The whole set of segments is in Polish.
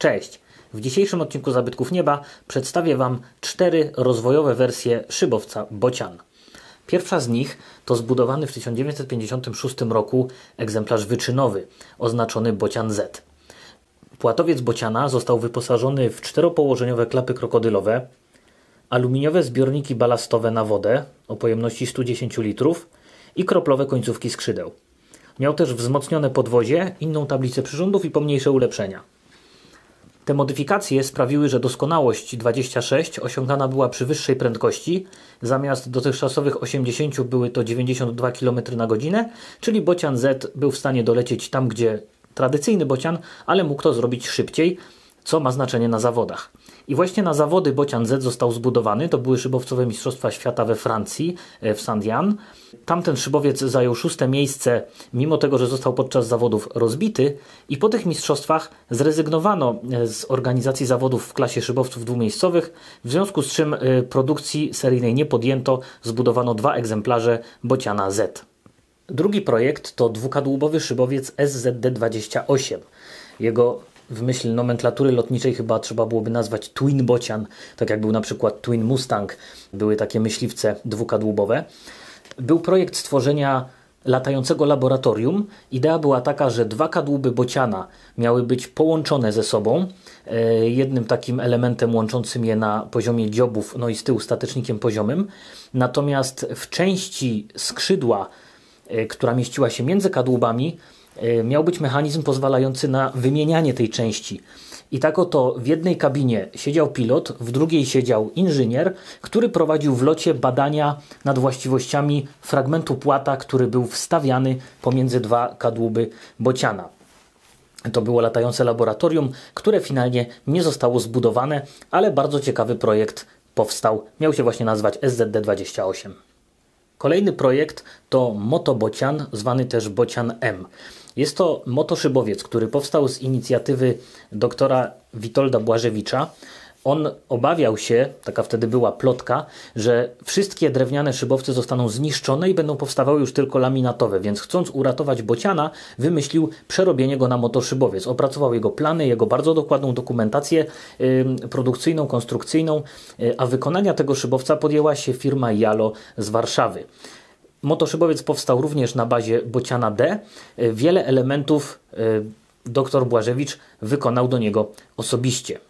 Cześć! W dzisiejszym odcinku Zabytków Nieba przedstawię Wam cztery rozwojowe wersje szybowca Bocian. Pierwsza z nich to zbudowany w 1956 roku egzemplarz wyczynowy oznaczony Bocian Z. Płatowiec Bociana został wyposażony w czteropołożeniowe klapy krokodylowe, aluminiowe zbiorniki balastowe na wodę o pojemności 110 litrów i kroplowe końcówki skrzydeł. Miał też wzmocnione podwozie, inną tablicę przyrządów i pomniejsze ulepszenia. Te modyfikacje sprawiły, że doskonałość 26 osiągana była przy wyższej prędkości. Zamiast dotychczasowych 80 były to 92 km na godzinę, czyli bocian Z był w stanie dolecieć tam, gdzie tradycyjny bocian, ale mógł to zrobić szybciej, co ma znaczenie na zawodach. I właśnie na zawody Bocian Z został zbudowany. To były szybowcowe Mistrzostwa Świata we Francji, e, w Saint-Yann. Tamten szybowiec zajął szóste miejsce, mimo tego, że został podczas zawodów rozbity. I po tych mistrzostwach zrezygnowano e, z organizacji zawodów w klasie szybowców dwumiejscowych, w związku z czym e, produkcji seryjnej nie podjęto. Zbudowano dwa egzemplarze Bociana Z. Drugi projekt to dwukadłubowy szybowiec SZD-28. Jego w myśl nomenklatury lotniczej chyba trzeba byłoby nazwać Twin Bocian, tak jak był na przykład Twin Mustang, były takie myśliwce dwukadłubowe. Był projekt stworzenia latającego laboratorium. Idea była taka, że dwa kadłuby bociana miały być połączone ze sobą. E, jednym takim elementem łączącym je na poziomie dziobów, no i z tyłu statecznikiem poziomym. Natomiast w części skrzydła, e, która mieściła się między kadłubami, miał być mechanizm pozwalający na wymienianie tej części. I tak oto w jednej kabinie siedział pilot, w drugiej siedział inżynier, który prowadził w locie badania nad właściwościami fragmentu płata, który był wstawiany pomiędzy dwa kadłuby bociana. To było latające laboratorium, które finalnie nie zostało zbudowane, ale bardzo ciekawy projekt powstał. Miał się właśnie nazywać SZD-28. Kolejny projekt to Motobocian, zwany też Bocian M. Jest to motoszybowiec, który powstał z inicjatywy doktora Witolda Błażewicza. On obawiał się, taka wtedy była plotka, że wszystkie drewniane szybowce zostaną zniszczone i będą powstawały już tylko laminatowe, więc chcąc uratować bociana, wymyślił przerobienie go na motoszybowiec. Opracował jego plany, jego bardzo dokładną dokumentację produkcyjną, konstrukcyjną, yy, a wykonania tego szybowca podjęła się firma Jalo z Warszawy. Motoszybowiec powstał również na bazie bociana D. Wiele elementów e, dr Błażewicz wykonał do niego osobiście.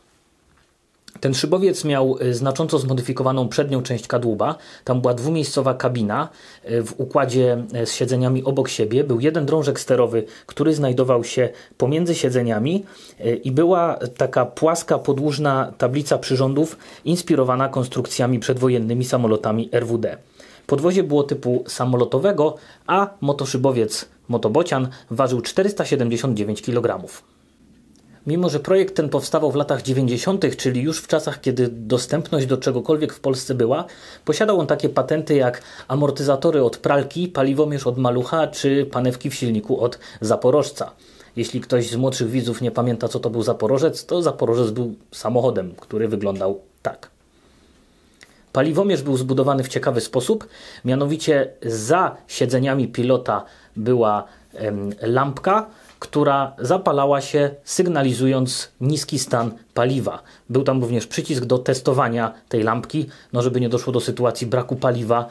Ten szybowiec miał e, znacząco zmodyfikowaną przednią część kadłuba. Tam była dwumiejscowa kabina e, w układzie z siedzeniami obok siebie. Był jeden drążek sterowy, który znajdował się pomiędzy siedzeniami i była taka płaska, podłużna tablica przyrządów inspirowana konstrukcjami przedwojennymi samolotami RWD. Podwozie było typu samolotowego, a motoszybowiec Motobocian ważył 479 kg. Mimo, że projekt ten powstawał w latach 90., czyli już w czasach, kiedy dostępność do czegokolwiek w Polsce była, posiadał on takie patenty jak amortyzatory od pralki, paliwomierz od malucha czy panewki w silniku od zaporożca. Jeśli ktoś z młodszych widzów nie pamięta, co to był zaporożec, to zaporożec był samochodem, który wyglądał tak. Paliwomierz był zbudowany w ciekawy sposób, mianowicie za siedzeniami pilota była lampka, która zapalała się sygnalizując niski stan paliwa. Był tam również przycisk do testowania tej lampki, no żeby nie doszło do sytuacji braku paliwa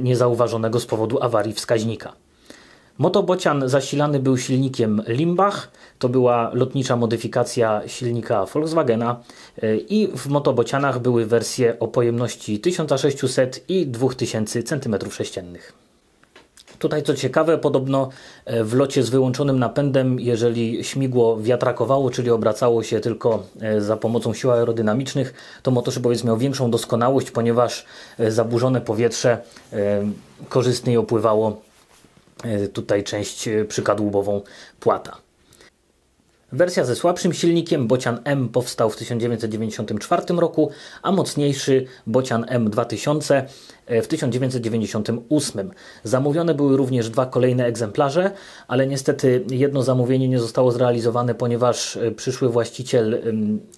niezauważonego z powodu awarii wskaźnika. Motobocian zasilany był silnikiem Limbach, to była lotnicza modyfikacja silnika Volkswagena e, i w motobocianach były wersje o pojemności 1600 i 2000 cm3. Tutaj co ciekawe, podobno e, w locie z wyłączonym napędem, jeżeli śmigło wiatrakowało, czyli obracało się tylko e, za pomocą sił aerodynamicznych, to motoszybowiec miał większą doskonałość, ponieważ zaburzone powietrze korzystniej opływało E, tutaj część e, przykadłubową płata. Wersja ze słabszym silnikiem Bocian M powstał w 1994 roku, a mocniejszy Bocian M 2000 E, w 1998. Zamówione były również dwa kolejne egzemplarze, ale niestety jedno zamówienie nie zostało zrealizowane, ponieważ e, przyszły właściciel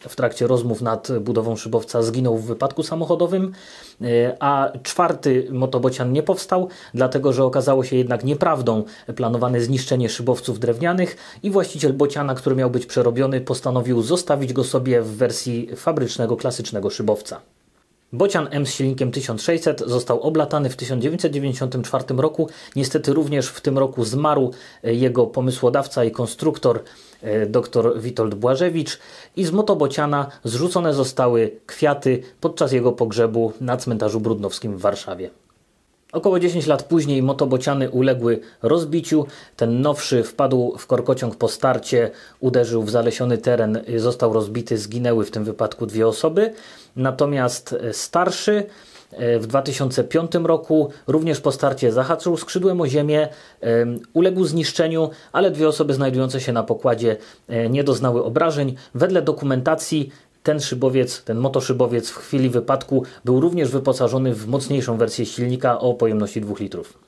w trakcie rozmów nad budową szybowca zginął w wypadku samochodowym, e, a czwarty motobocian nie powstał, dlatego że okazało się jednak nieprawdą planowane zniszczenie szybowców drewnianych i właściciel bociana, który miał miał być przerobiony, postanowił zostawić go sobie w wersji fabrycznego, klasycznego szybowca. Bocian M z silnikiem 1600 został oblatany w 1994 roku. Niestety również w tym roku zmarł e, jego pomysłodawca i konstruktor e, dr Witold Błażewicz i z motobociana zrzucone zostały kwiaty podczas jego pogrzebu na cmentarzu brudnowskim w Warszawie. Około 10 lat później motobociany uległy rozbiciu. Ten nowszy wpadł w korkociąg po starcie, uderzył w zalesiony teren, został rozbity, zginęły w tym wypadku dwie osoby. Natomiast starszy e, w 2005 roku również po starcie zahaczył skrzydłem o ziemię, e, uległ zniszczeniu, ale dwie osoby znajdujące się na pokładzie e, nie doznały obrażeń. Wedle dokumentacji ten szybowiec, ten motoszybowiec w chwili wypadku był również wyposażony w mocniejszą wersję silnika o pojemności 2 litrów.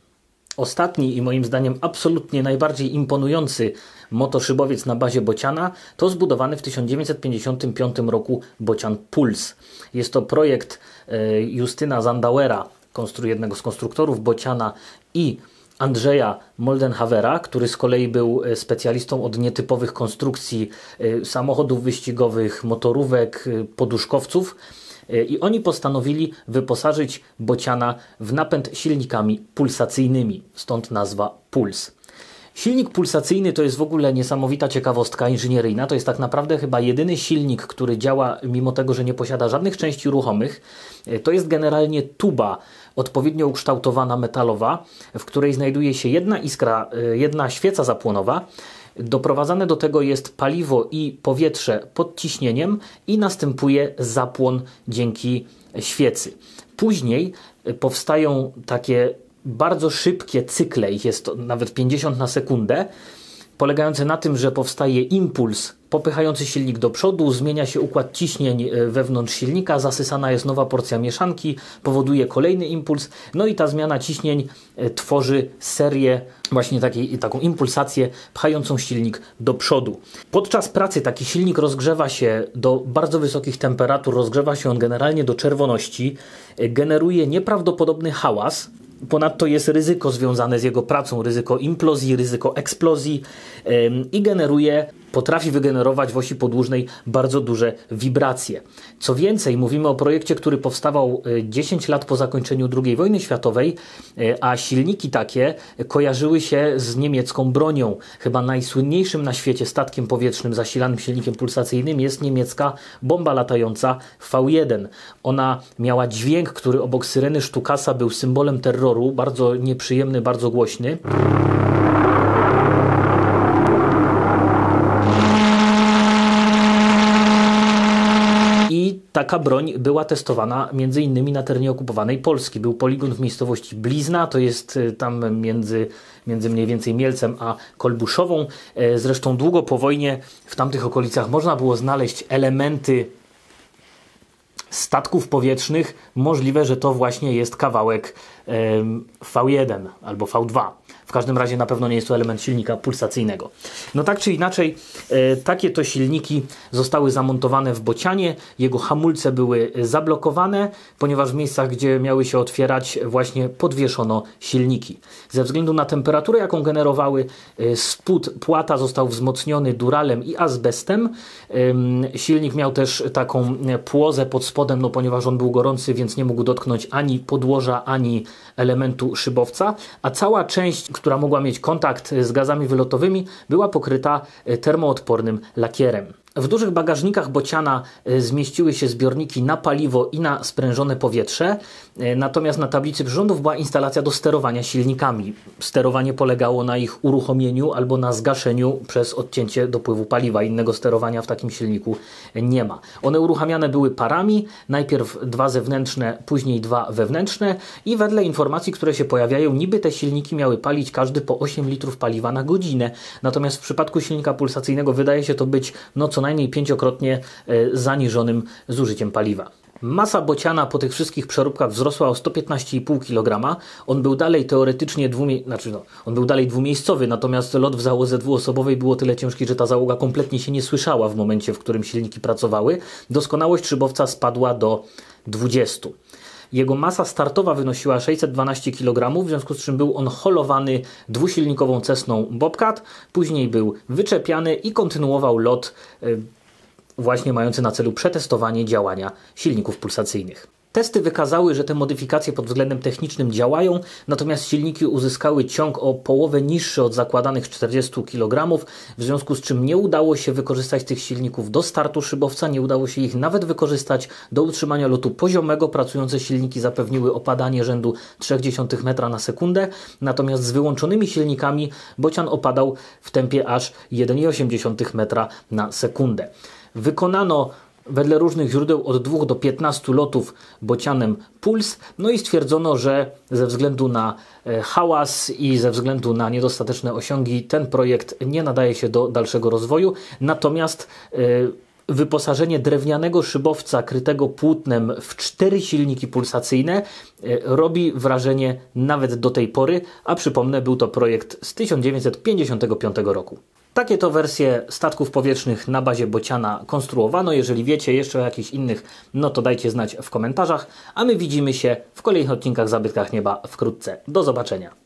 Ostatni i moim zdaniem absolutnie najbardziej imponujący motoszybowiec na bazie Bociana to zbudowany w 1955 roku Bocian Puls. Jest to projekt e, Justyna Zandauera, jednego z konstruktorów Bociana i Andrzeja Moldenhavera, który z kolei był e, specjalistą od nietypowych konstrukcji e, samochodów wyścigowych, motorówek, e, poduszkowców. I oni postanowili wyposażyć Bociana w napęd silnikami pulsacyjnymi, stąd nazwa Puls. Silnik pulsacyjny to jest w ogóle niesamowita ciekawostka inżynieryjna. To jest tak naprawdę chyba jedyny silnik, który działa mimo tego, że nie posiada żadnych części ruchomych. To jest generalnie tuba odpowiednio ukształtowana metalowa, w której znajduje się jedna iskra, y, jedna świeca zapłonowa. Doprowadzane do tego jest paliwo i powietrze pod ciśnieniem i następuje zapłon dzięki świecy. Później y, powstają takie bardzo szybkie cykle, ich jest nawet 50 na sekundę, polegające na tym, że powstaje impuls popychający silnik do przodu, zmienia się układ ciśnień e, wewnątrz silnika, zasysana jest nowa porcja mieszanki, powoduje kolejny impuls, no i ta zmiana ciśnień e, tworzy serię właśnie takiej, taką impulsację pchającą silnik do przodu. Podczas pracy taki silnik rozgrzewa się do bardzo wysokich temperatur, rozgrzewa się on generalnie do czerwoności, e, generuje nieprawdopodobny hałas, Ponadto jest ryzyko związane z jego pracą, ryzyko implozji, ryzyko eksplozji i generuje, potrafi wygenerować w osi podłużnej bardzo duże wibracje. Co więcej, mówimy o projekcie, który powstawał 10 e, lat po zakończeniu II wojny światowej, e, a silniki takie kojarzyły się z niemiecką bronią. Chyba najsłynniejszym na świecie statkiem powietrznym zasilanym silnikiem pulsacyjnym jest niemiecka bomba latająca V1. Ona miała dźwięk, który obok syreny Sztukasa był symbolem terroru, bardzo nieprzyjemny, bardzo głośny. Taka broń była testowana między innymi na terenie okupowanej Polski. Był poligon w miejscowości Blizna, to jest y, tam między, między mniej więcej Mielcem a Kolbuszową. E, zresztą długo po wojnie w tamtych okolicach można było znaleźć elementy statków powietrznych. Możliwe, że to właśnie jest kawałek V1 albo V2. W każdym razie na pewno nie jest to element silnika pulsacyjnego. No tak czy inaczej, e, takie to silniki zostały zamontowane w bocianie. Jego hamulce były zablokowane, ponieważ w miejscach, gdzie miały się otwierać, właśnie podwieszono silniki. Ze względu na temperaturę, jaką generowały, e, spód płata został wzmocniony duralem i azbestem. Silnik miał też taką płozę pod spodem, no ponieważ on był gorący, więc nie mógł dotknąć ani podłoża, ani elementu szybowca, a cała część, która mogła mieć kontakt z gazami wylotowymi, była pokryta e, termoodpornym lakierem. W dużych bagażnikach bociana e, zmieściły się zbiorniki na paliwo i na sprężone powietrze, e, natomiast na tablicy przyrządów była instalacja do sterowania silnikami. Sterowanie polegało na ich uruchomieniu albo na zgaszeniu przez odcięcie dopływu paliwa. Innego sterowania w takim silniku nie ma. One uruchamiane były parami, najpierw dwa zewnętrzne, później dwa wewnętrzne i wedle informacji, które się pojawiają, niby te silniki miały palić każdy po 8 litrów paliwa na godzinę. Natomiast w przypadku silnika pulsacyjnego wydaje się to być no co najmniej pięciokrotnie e, zaniżonym zużyciem paliwa. Masa bociana po tych wszystkich przeróbkach wzrosła o 115,5 kg. On był dalej teoretycznie dwumie... znaczy no, on był dalej dwumiejscowy, natomiast lot w załodze dwuosobowej było tyle ciężki, że ta załoga kompletnie się nie słyszała w momencie, w którym silniki pracowały. Doskonałość szybowca spadła do 20. Jego masa startowa wynosiła 612 kg, w związku z czym był on holowany dwusilnikową Cessną Bobcat, później był wyczepiany i kontynuował lot y, właśnie mający na celu przetestowanie działania silników pulsacyjnych. Testy wykazały, że te modyfikacje pod względem technicznym działają, natomiast silniki uzyskały ciąg o połowę niższy od zakładanych 40 kg, w związku z czym nie udało się wykorzystać tych silników do startu szybowca, nie udało się ich nawet wykorzystać do utrzymania lotu poziomego. Pracujące silniki zapewniły opadanie rzędu 0,3 metra na sekundę, natomiast z wyłączonymi silnikami bocian opadał w tempie aż 1,8 metra na sekundę. Wykonano wedle różnych źródeł od 2 do 15 lotów bocianem puls, no i stwierdzono, że ze względu na e, hałas i ze względu na niedostateczne osiągi ten projekt nie nadaje się do dalszego rozwoju, natomiast e, wyposażenie drewnianego szybowca krytego płótnem w cztery silniki pulsacyjne e, robi wrażenie nawet do tej pory, a przypomnę, był to projekt z 1955 roku. Takie to wersje statków powietrznych na bazie Bociana konstruowano. Jeżeli wiecie jeszcze o jakichś innych, no to dajcie znać w komentarzach, a my widzimy się w kolejnych odcinkach Zabytkach Nieba wkrótce. Do zobaczenia.